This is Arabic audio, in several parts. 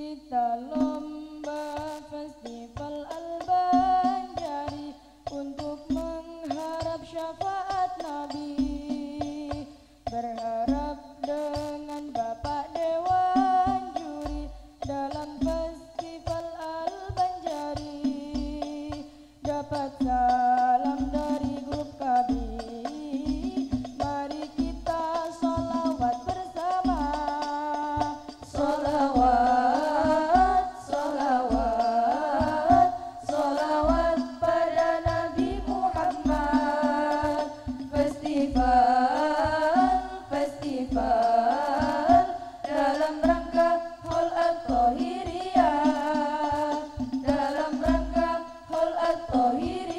di dalam correr.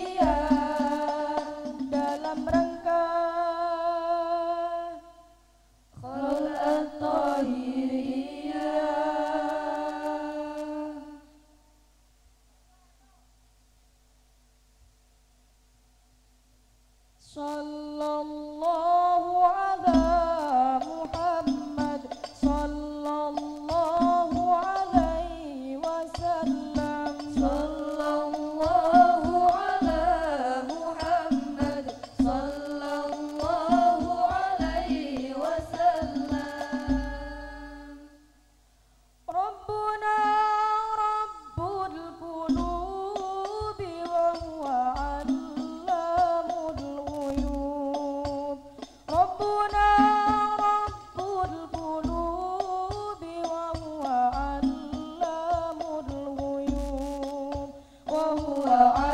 啊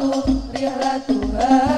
رحلتها